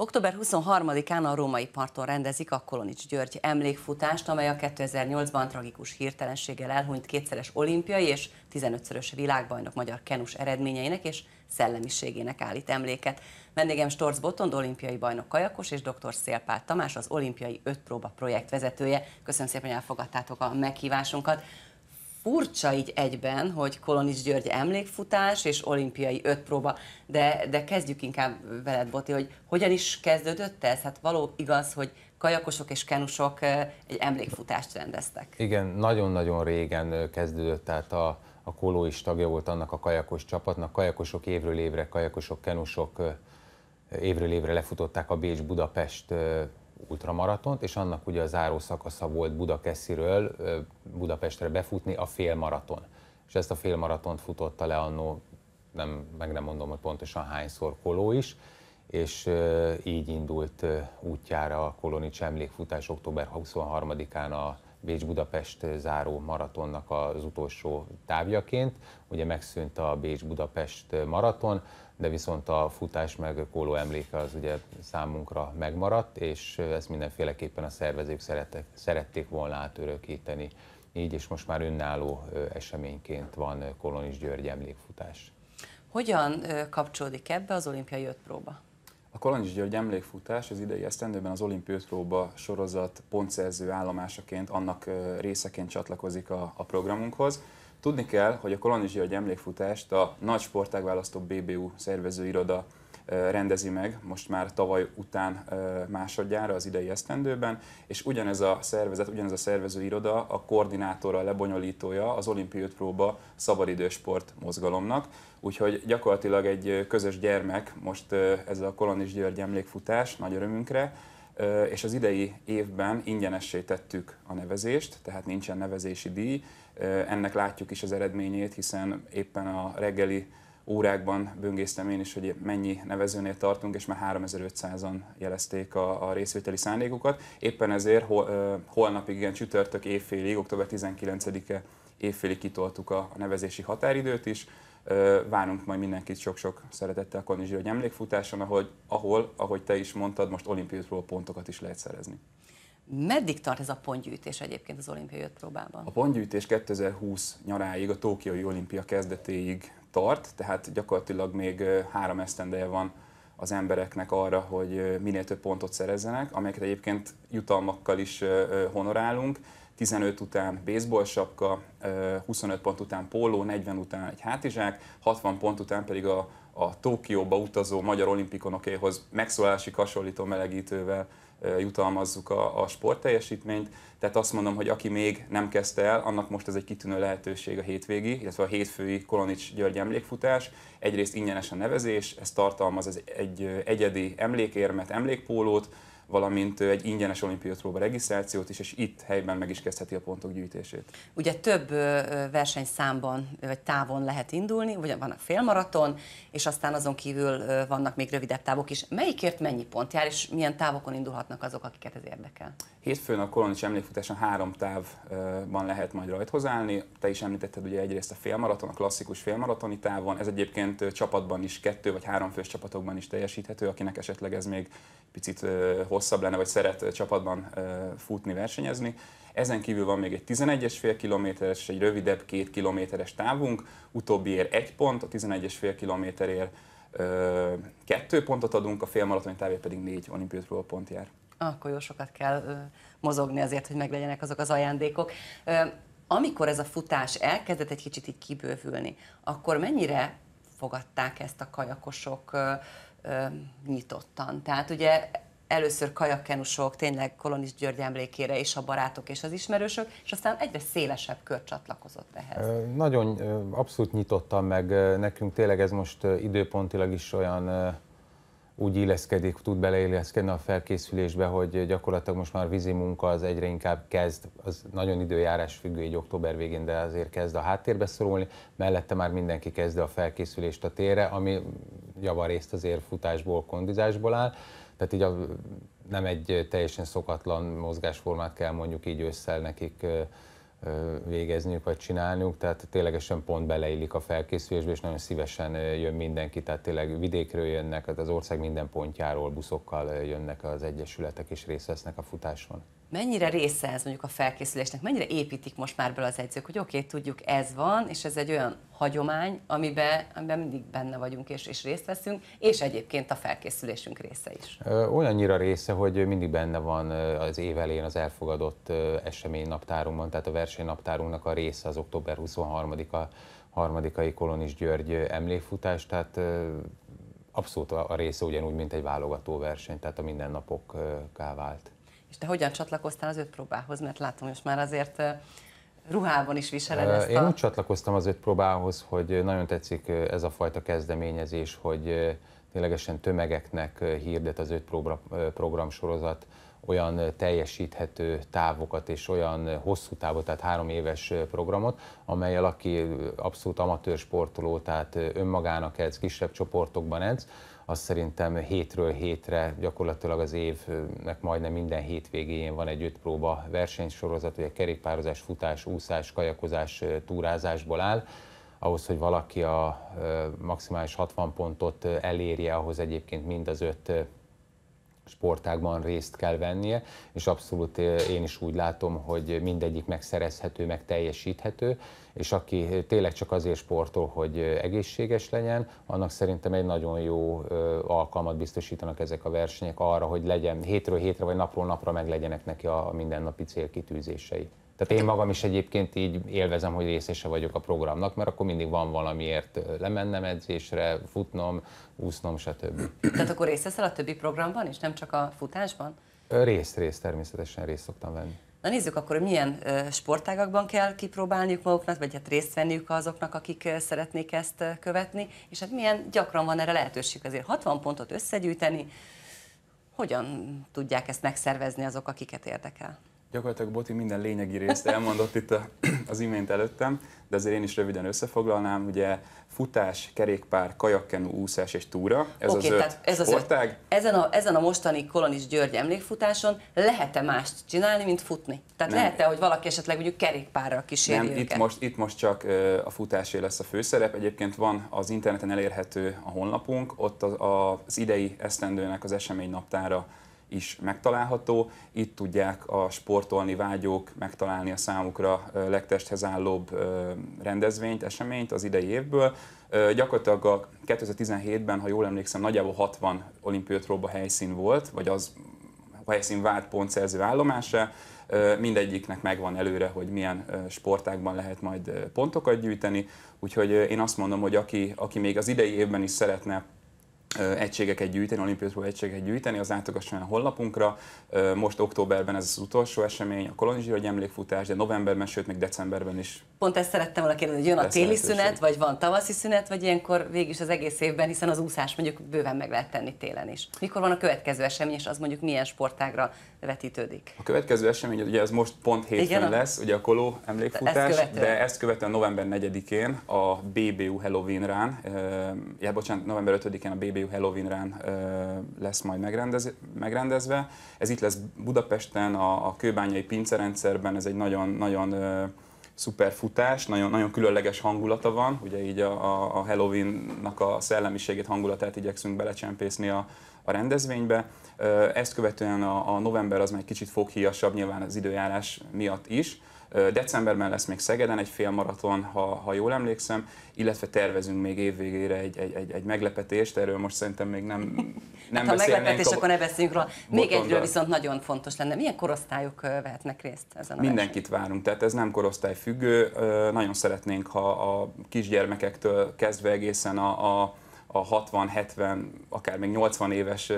Október 23-án a római parton rendezik a Kolonics György emlékfutást, amely a 2008-ban tragikus hirtelenséggel elhunyt kétszeres olimpiai és 15-szörös világbajnok magyar kenus eredményeinek és szellemiségének állít emléket. Vendégem Storz Botond, olimpiai bajnok kajakos, és dr. Szélpál Tamás, az olimpiai öt próba projekt vezetője. Köszönöm szépen, hogy elfogadtátok a meghívásunkat furcsa így egyben, hogy Kolonics György emlékfutás és olimpiai öt próba, de, de kezdjük inkább veled, Boti, hogy hogyan is kezdődött ez? Hát való igaz, hogy kajakosok és kenusok egy emlékfutást rendeztek. Igen, nagyon-nagyon régen kezdődött, tehát a, a Koló is tagja volt annak a kajakos csapatnak. Kajakosok évről évre, kajakosok, kenusok évről évre lefutották a Bécs-Budapest ultramaratont, és annak ugye a záró szakasza volt Budakesziről Budapestre befutni a félmaraton. És ezt a félmaratont futotta le annó, nem, meg nem mondom, hogy pontosan hányszor Koló is, és így indult útjára a Kolonics emlékfutás október 23-án a Bécs-Budapest záró maratonnak az utolsó távjaként. Ugye megszűnt a Bécs-Budapest maraton, de viszont a futás meg kóló emléke az ugye számunkra megmaradt, és ezt mindenféleképpen a szervezők szeretek, szerették volna átörökíteni így, és most már önálló eseményként van Kolonis György emlékfutás. Hogyan kapcsolódik ebbe az olimpiai öt Kolonis György emlékfutás az idei esztendőben az próba sorozat pontszerző állomásaként, annak részeként csatlakozik a, a programunkhoz. Tudni kell, hogy a Kolonizs György emlékfutást a nagy sportágválasztó BBU szervezőiroda rendezi meg, most már tavaly után másodjára az idei esztendőben, és ugyanez a szervezet, ugyanez a szervezőiroda a koordinátora, lebonyolítója az olimpiai próba szabadidősport mozgalomnak, úgyhogy gyakorlatilag egy közös gyermek most ez a Kolonizs György emlékfutás nagy örömünkre, és az idei évben ingyenessé tettük a nevezést, tehát nincsen nevezési díj. Ennek látjuk is az eredményét, hiszen éppen a reggeli órákban böngésztem én is, hogy mennyi nevezőnél tartunk, és már 3500-an jelezték a, a részvételi szándékukat. Éppen ezért hol, holnapig, igen, csütörtök évfélig, október 19-e évfélig kitoltuk a, a nevezési határidőt is. Várunk majd mindenkit sok-sok szeretettel Konizsi György emlékfutáson, ahogy, ahol, ahogy te is mondtad, most olimpiai pontokat is lehet szerezni. Meddig tart ez a pontgyűjtés egyébként az olimpiai öt próbában? A pontgyűjtés 2020 nyaráig, a Tókiai olimpia kezdetéig tart, tehát gyakorlatilag még három esztendeje van az embereknek arra, hogy minél több pontot szerezzenek, amelyeket egyébként jutalmakkal is honorálunk. 15 után baseball sapka, 25 pont után póló, 40 után egy hátizsák, 60 pont után pedig a, a Tokióba utazó magyar olimpikonokéhoz megszólási hasonlító melegítővel jutalmazzuk a, a sportteljesítményt. Tehát azt mondom, hogy aki még nem kezdte el, annak most ez egy kitűnő lehetőség a hétvégi, illetve a hétfői Kolonics György emlékfutás. Egyrészt ingyenes a nevezés, ez tartalmaz egy egyedi emlékérmet, emlékpólót, valamint egy ingyenes olimpiai próba regisztrációt is, és itt helyben meg is kezdheti a pontok gyűjtését. Ugye több versenyszámban vagy távon lehet indulni, ugye van a félmaraton, és aztán azon kívül vannak még rövidebb távok is. Melyikért mennyi pont jár, és milyen távokon indulhatnak azok, akiket ez érdekel? Hétfőn a Kolonics emlékfutáson három távban lehet majd rajthoz állni. Te is említetted ugye egyrészt a félmaraton, a klasszikus félmaratoni távon. Ez egyébként csapatban is, kettő vagy három fős csapatokban is teljesíthető, akinek esetleg ez még picit hosszabb lenne, vagy szeret csapatban futni, versenyezni. Ezen kívül van még egy 11,5 fél kilométeres, egy rövidebb két kilométeres távunk, utóbbiért egy pont, a 11,5 fél kilométerért kettő pontot adunk, a félmaratoni távért pedig négy olimpiai pont jár. Akkor jó sokat kell mozogni azért, hogy meglegyenek azok az ajándékok. Amikor ez a futás elkezdett egy kicsit így kibővülni, akkor mennyire fogadták ezt a kajakosok nyitottan? Tehát ugye először kajakkenusok, tényleg Kolonis György emlékére és a barátok és az ismerősök, és aztán egyre szélesebb kör csatlakozott ehhez. Nagyon abszolút nyitottan, meg nekünk tényleg ez most időpontilag is olyan úgy illeszkedik, tud beleilleszkedni a felkészülésbe, hogy gyakorlatilag most már vízi munka az egyre inkább kezd, az nagyon időjárás függő, így október végén, de azért kezd a háttérbe szorulni, mellette már mindenki kezd a felkészülést a térre, ami javarészt azért futásból, kondizásból áll, tehát így a, nem egy teljesen szokatlan mozgásformát kell mondjuk így ősszel nekik végezniük vagy csinálniuk, tehát ténylegesen pont beleillik a felkészülésbe, és nagyon szívesen jön mindenki, tehát tényleg vidékről jönnek, az ország minden pontjáról buszokkal jönnek az egyesületek és részt vesznek a futáson mennyire része ez mondjuk a felkészülésnek, mennyire építik most már bele az edzők, hogy oké, okay, tudjuk, ez van, és ez egy olyan hagyomány, amiben, amiben mindig benne vagyunk és, és részt veszünk, és egyébként a felkészülésünk része is. Olyannyira része, hogy mindig benne van az év elején az elfogadott eseménynaptárunkban, tehát a versenynaptárunknak a része az október 23-a harmadikai Kolonis György emlékfutás, tehát abszolút a része ugyanúgy, mint egy válogató verseny, tehát a mindennapokká vált. És te hogyan csatlakoztál az öt próbához? Mert látom, most már azért ruhában is viseled ezt Én a... úgy csatlakoztam az öt próbához, hogy nagyon tetszik ez a fajta kezdeményezés, hogy ténylegesen tömegeknek hirdet az öt program sorozat olyan teljesíthető távokat és olyan hosszú távot, tehát három éves programot, amelyel aki abszolút amatőr sportoló, tehát önmagának edz, kisebb csoportokban edz, az szerintem hétről hétre gyakorlatilag az évnek majdnem minden hétvégén van egy öt próba versenysorozat, ugye kerékpározás, futás, úszás, kajakozás, túrázásból áll. Ahhoz, hogy valaki a maximális 60 pontot elérje, ahhoz egyébként mind az öt sportágban részt kell vennie, és abszolút én is úgy látom, hogy mindegyik megszerezhető, meg teljesíthető, és aki tényleg csak azért sportol, hogy egészséges legyen, annak szerintem egy nagyon jó alkalmat biztosítanak ezek a versenyek arra, hogy legyen hétről hétre vagy napról napra meg legyenek neki a mindennapi célkitűzései. Tehát én magam is egyébként így élvezem, hogy részese vagyok a programnak, mert akkor mindig van valamiért lemennem edzésre, futnom, úsznom, stb. Tehát akkor részt veszel a többi programban is, nem csak a futásban? Részt, részt, természetesen részt szoktam venni. Na nézzük akkor, hogy milyen sportágakban kell kipróbálniuk maguknak, vagy hát részt venniük azoknak, akik szeretnék ezt követni, és hát milyen gyakran van erre lehetőség azért 60 pontot összegyűjteni, hogyan tudják ezt megszervezni azok, akiket érdekel? Gyakorlatilag Boti minden lényegi részt elmondott itt a, az imént előttem, de azért én is röviden összefoglalnám, ugye futás, kerékpár, kajakkenu, úszás és túra, ez okay, az öt ez sportág. Az öt. Ezen, a, ezen a mostani Kolonis György emlékfutáson lehet-e mást csinálni, mint futni? Tehát lehet-e, hogy valaki esetleg mondjuk kerékpárral kísérje Nem, itt most, itt most csak a futásé lesz a főszerep. Egyébként van az interneten elérhető a honlapunk, ott az, az idei esztendőnek az esemény naptára is megtalálható. Itt tudják a sportolni vágyók megtalálni a számukra legtesthez állóbb rendezvényt, eseményt az idei évből. Gyakorlatilag a 2017-ben, ha jól emlékszem, nagyjából 60 olimpiótróba helyszín volt, vagy az a helyszín vált pontszerző állomása. Mindegyiknek megvan előre, hogy milyen sportákban lehet majd pontokat gyűjteni. Úgyhogy én azt mondom, hogy aki, aki még az idei évben is szeretne egységeket gyűjteni, olimpiai egységeket gyűjteni, az látogasson a honlapunkra. Most októberben ez az utolsó esemény, a Kolonizsi vagy emlékfutás, de novemberben, sőt még decemberben is. Pont ezt szerettem volna kérdezni, hogy jön a téli szünet, vagy van tavaszi szünet, vagy ilyenkor végig is az egész évben, hiszen az úszás mondjuk bőven meg lehet tenni télen is. Mikor van a következő esemény, és az mondjuk milyen sportágra vetítődik? A következő esemény, ugye ez most pont hétfőn Igen, lesz, ugye a Koló emlékfutás, ezt de ezt követően november 4-én a BBU Halloween rán, ja, bocsánat, november 5-én a BBU Halloween rán lesz majd megrendez, megrendezve. Ez itt lesz Budapesten, a, a kőbányai pincerendszerben, ez egy nagyon, nagyon szuper futás, nagyon, nagyon különleges hangulata van, ugye így a, a, a Halloween-nak a szellemiségét, hangulatát igyekszünk belecsempészni a, a rendezvénybe. Ezt követően a, a november az már egy kicsit foghíjasabb, nyilván az időjárás miatt is. Decemberben lesz még Szegeden egy félmaraton, ha, ha jól emlékszem, illetve tervezünk még évvégére egy, egy, egy, egy meglepetést, erről most szerintem még nem, nem hát, Ha meglepetés, akkor ne beszéljünk róla. Még egyről viszont nagyon fontos lenne. Milyen korosztályok vehetnek részt ezen a Mindenkit versenyen? várunk, tehát ez nem korosztály függő. Nagyon szeretnénk, ha a kisgyermekektől kezdve egészen a, a a 60-70, akár még 80 éves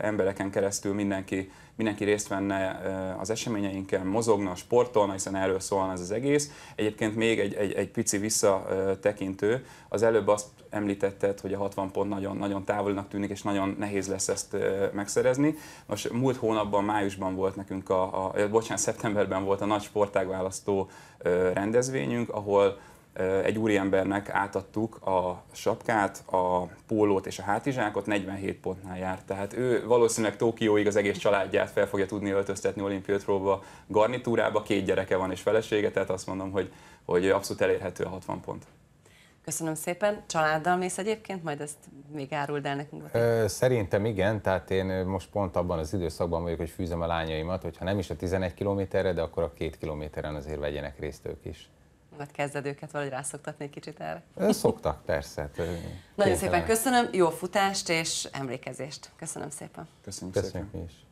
embereken keresztül mindenki, mindenki részt venne az eseményeinken, mozogna, sportolna, hiszen erről szólna ez az egész. Egyébként még egy, egy, egy pici visszatekintő, az előbb azt említetted, hogy a 60 pont nagyon, nagyon távolinak tűnik, és nagyon nehéz lesz ezt megszerezni. Most múlt hónapban, májusban volt nekünk, a, a bocsánat, szeptemberben volt a nagy sportágválasztó rendezvényünk, ahol egy úriembernek átadtuk a sapkát, a pólót és a hátizsákot, 47 pontnál járt. Tehát ő valószínűleg Tokióig az egész családját fel fogja tudni öltöztetni olimpiatróba, garnitúrába, két gyereke van és felesége, tehát azt mondom, hogy, hogy abszolút elérhető a 60 pont. Köszönöm szépen. Családdal mész egyébként? Majd ezt még áruld el nekünk. Szerintem igen, tehát én most pont abban az időszakban vagyok, hogy fűzem a lányaimat, hogyha nem is a 11 kilométerre, de akkor a két kilométeren azért vegyenek részt ők is. Majd kezded őket valahogy rászoktatni egy kicsit erre. Szoktak, persze. Hát, Nagyon szépen köszönöm, jó futást és emlékezést. Köszönöm szépen. Köszönjük, Köszönjük szépen. mi is.